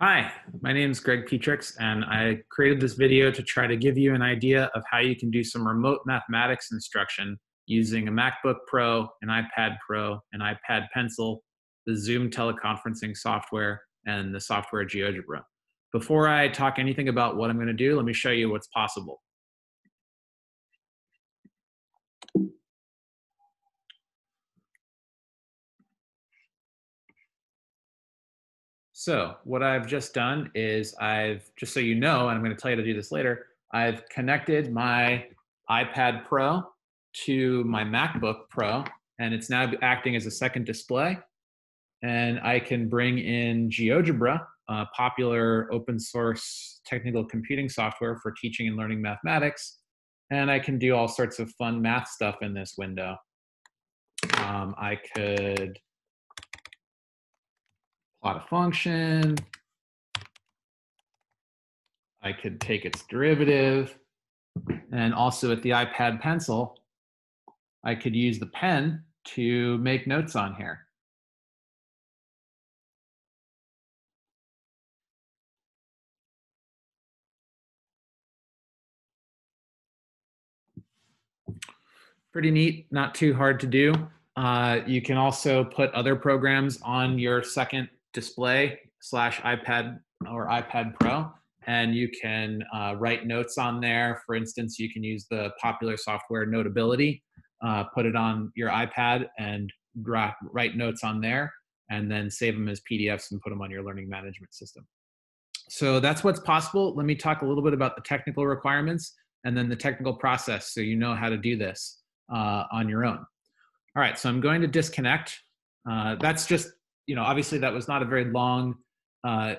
Hi, my name is Greg Petrics, and I created this video to try to give you an idea of how you can do some remote mathematics instruction using a MacBook Pro, an iPad Pro, an iPad Pencil, the Zoom teleconferencing software, and the software GeoGebra. Before I talk anything about what I'm going to do, let me show you what's possible. So what I've just done is I've, just so you know, and I'm going to tell you to do this later, I've connected my iPad Pro to my MacBook Pro, and it's now acting as a second display. And I can bring in GeoGebra, a popular open source technical computing software for teaching and learning mathematics. And I can do all sorts of fun math stuff in this window. Um, I could plot a function. I could take its derivative. And also at the iPad pencil, I could use the pen to make notes on here. Pretty neat, not too hard to do. Uh, you can also put other programs on your second display slash iPad or iPad Pro, and you can uh, write notes on there. For instance, you can use the popular software Notability, uh, put it on your iPad and write notes on there, and then save them as PDFs and put them on your learning management system. So that's what's possible. Let me talk a little bit about the technical requirements and then the technical process so you know how to do this uh, on your own. All right, so I'm going to disconnect. Uh, that's just you know, obviously that was not a very long uh,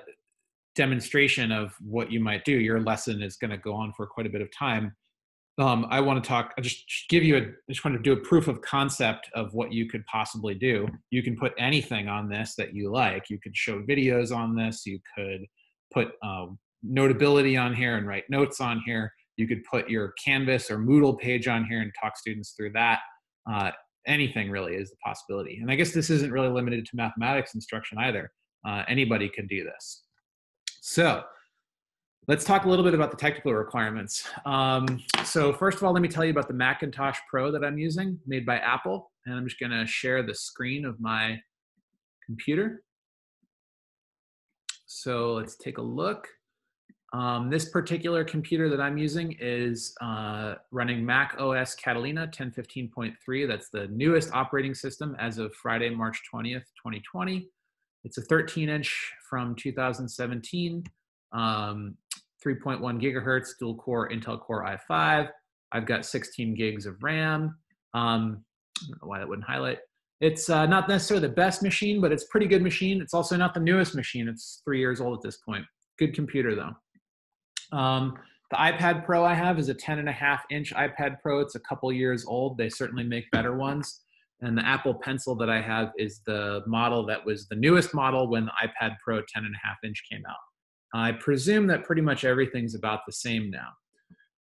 demonstration of what you might do. Your lesson is going to go on for quite a bit of time. Um, I want to talk, I just give you a, I just want to do a proof of concept of what you could possibly do. You can put anything on this that you like. You could show videos on this. You could put um, notability on here and write notes on here. You could put your Canvas or Moodle page on here and talk students through that. Uh, anything really is the possibility. And I guess this isn't really limited to mathematics instruction either. Uh, anybody can do this. So let's talk a little bit about the technical requirements. Um, so first of all, let me tell you about the Macintosh Pro that I'm using, made by Apple. And I'm just gonna share the screen of my computer. So let's take a look. Um, this particular computer that I'm using is uh, running Mac OS Catalina 1015.3. That's the newest operating system as of Friday, March 20th, 2020. It's a 13 inch from 2017, um, 3.1 gigahertz dual core Intel Core i5. I've got 16 gigs of RAM. Um, I don't know why that wouldn't highlight. It's uh, not necessarily the best machine, but it's pretty good machine. It's also not the newest machine. It's three years old at this point. Good computer though. Um, the iPad Pro I have is a 10 and a half inch iPad Pro. It's a couple years old. They certainly make better ones. And the Apple Pencil that I have is the model that was the newest model when the iPad Pro 10 and a half inch came out. I presume that pretty much everything's about the same now.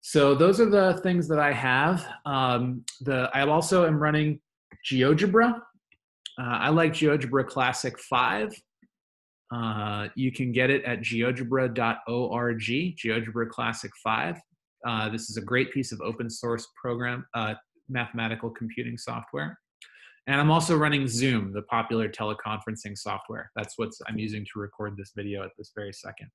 So those are the things that I have. Um, the I also am running GeoGebra. Uh, I like GeoGebra Classic 5. Uh, you can get it at geogebra.org, GeoGebra Classic 5. Uh, this is a great piece of open source program, uh, mathematical computing software. And I'm also running Zoom, the popular teleconferencing software. That's what I'm using to record this video at this very second.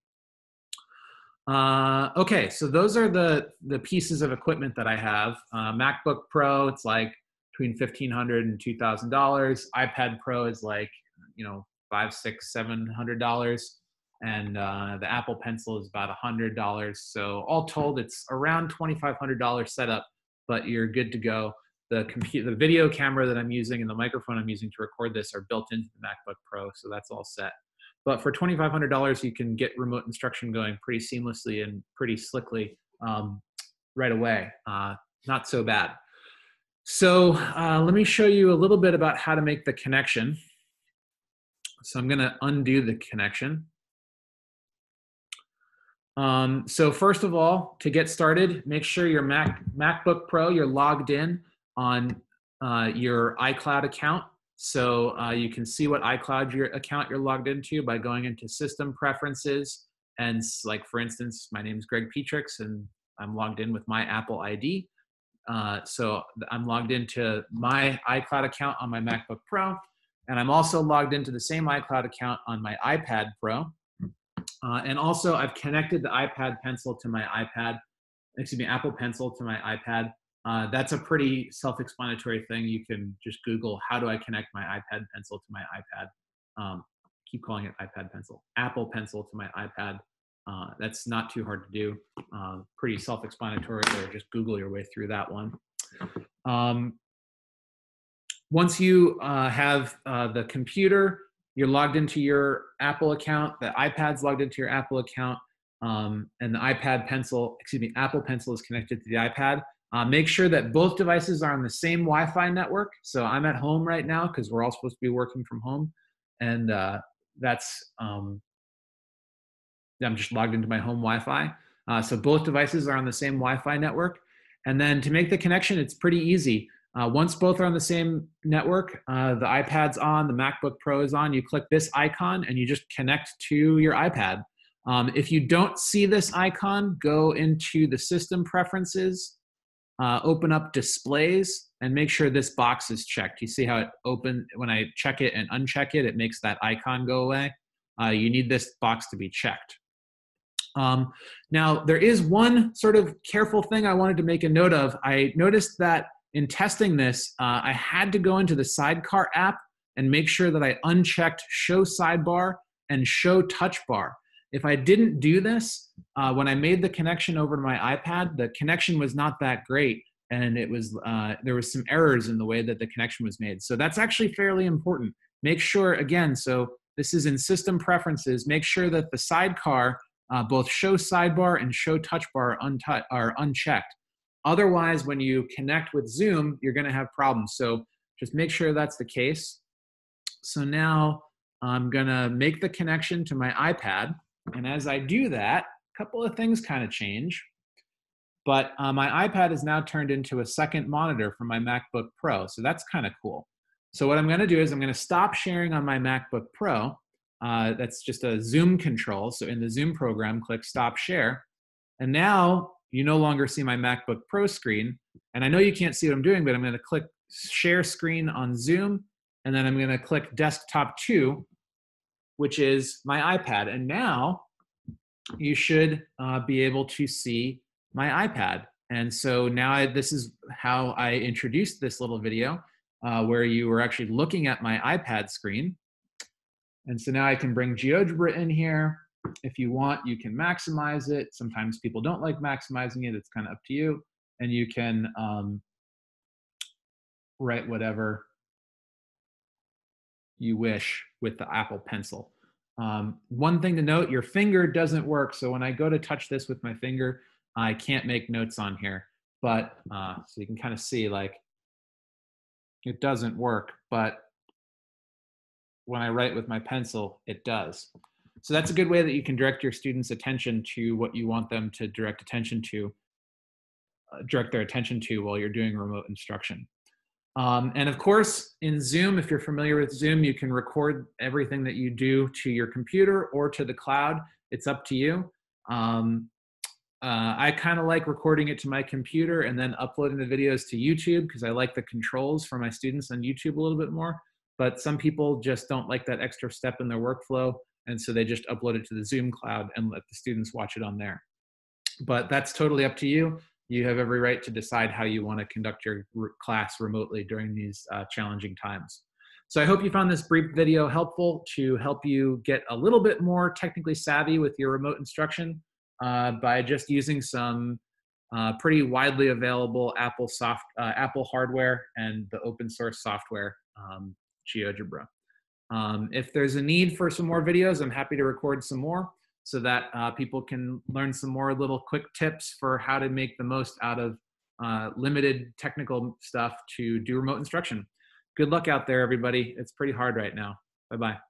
Uh, okay, so those are the, the pieces of equipment that I have. Uh, MacBook Pro, it's like between $1,500 and $2,000. iPad Pro is like, you know, five, six, seven hundred dollars, and uh, the Apple Pencil is about a hundred dollars. So all told, it's around twenty five hundred dollars setup, but you're good to go. The computer, the video camera that I'm using, and the microphone I'm using to record this are built into the MacBook Pro, so that's all set. But for twenty five hundred dollars, you can get remote instruction going pretty seamlessly and pretty slickly um, right away. Uh, not so bad. So uh, let me show you a little bit about how to make the connection. So I'm going to undo the connection. Um, so first of all, to get started, make sure your Mac, MacBook Pro, you're logged in on uh, your iCloud account. So uh, you can see what iCloud your account you're logged into by going into System Preferences. And like for instance, my name is Greg Petrics, and I'm logged in with my Apple ID. Uh, so I'm logged into my iCloud account on my MacBook Pro, and I'm also logged into the same iCloud account on my iPad Pro. Uh, and also, I've connected the iPad Pencil to my iPad, excuse me, Apple Pencil to my iPad. Uh, that's a pretty self-explanatory thing. You can just Google how do I connect my iPad Pencil to my iPad. Um, keep calling it iPad Pencil. Apple Pencil to my iPad. Uh, that's not too hard to do. Uh, pretty self-explanatory. Or just Google your way through that one. Um, once you uh, have uh, the computer, you're logged into your Apple account. The iPad's logged into your Apple account, um, and the iPad Pencil, excuse me, Apple Pencil is connected to the iPad. Uh, make sure that both devices are on the same Wi-Fi network. So I'm at home right now because we're all supposed to be working from home, and uh, that's um, I'm just logged into my home Wi-Fi. Uh, so both devices are on the same Wi-Fi network. And then to make the connection, it's pretty easy. Uh, once both are on the same network, uh, the iPad's on, the MacBook Pro is on, you click this icon and you just connect to your iPad. Um, if you don't see this icon, go into the system preferences, uh, open up displays, and make sure this box is checked. You see how it open when I check it and uncheck it, it makes that icon go away. Uh, you need this box to be checked. Um, now, there is one sort of careful thing I wanted to make a note of. I noticed that in testing this, uh, I had to go into the Sidecar app and make sure that I unchecked Show Sidebar and Show Touch Bar. If I didn't do this, uh, when I made the connection over to my iPad, the connection was not that great, and it was uh, there was some errors in the way that the connection was made. So that's actually fairly important. Make sure again. So this is in System Preferences. Make sure that the Sidecar uh, both show sidebar and show touch bar are, are unchecked. Otherwise, when you connect with Zoom, you're going to have problems. So just make sure that's the case. So now I'm going to make the connection to my iPad. And as I do that, a couple of things kind of change. But uh, my iPad is now turned into a second monitor for my MacBook Pro. So that's kind of cool. So what I'm going to do is I'm going to stop sharing on my MacBook Pro uh, that's just a Zoom control. So in the Zoom program, click Stop Share. And now you no longer see my MacBook Pro screen. And I know you can't see what I'm doing, but I'm going to click Share Screen on Zoom. And then I'm going to click Desktop 2, which is my iPad. And now you should uh, be able to see my iPad. And so now I, this is how I introduced this little video uh, where you were actually looking at my iPad screen. And so now I can bring GeoGebra in here. If you want, you can maximize it. Sometimes people don't like maximizing it. It's kind of up to you. And you can um, write whatever you wish with the Apple Pencil. Um, one thing to note, your finger doesn't work. So when I go to touch this with my finger, I can't make notes on here. But uh, so you can kind of see like it doesn't work, but when I write with my pencil, it does. So that's a good way that you can direct your students' attention to what you want them to direct attention to, uh, direct their attention to while you're doing remote instruction. Um, and of course, in Zoom, if you're familiar with Zoom, you can record everything that you do to your computer or to the cloud. It's up to you. Um, uh, I kind of like recording it to my computer and then uploading the videos to YouTube because I like the controls for my students on YouTube a little bit more but some people just don't like that extra step in their workflow and so they just upload it to the zoom cloud and let the students watch it on there. But that's totally up to you. You have every right to decide how you want to conduct your class remotely during these uh, challenging times. So i hope you found this brief video helpful to help you get a little bit more technically savvy with your remote instruction uh, by just using some uh, pretty widely available Apple soft uh, Apple hardware and the open source software um, GeoGebra. Um, if there's a need for some more videos, I'm happy to record some more so that uh, people can learn some more little quick tips for how to make the most out of uh, limited technical stuff to do remote instruction. Good luck out there, everybody. It's pretty hard right now. Bye-bye.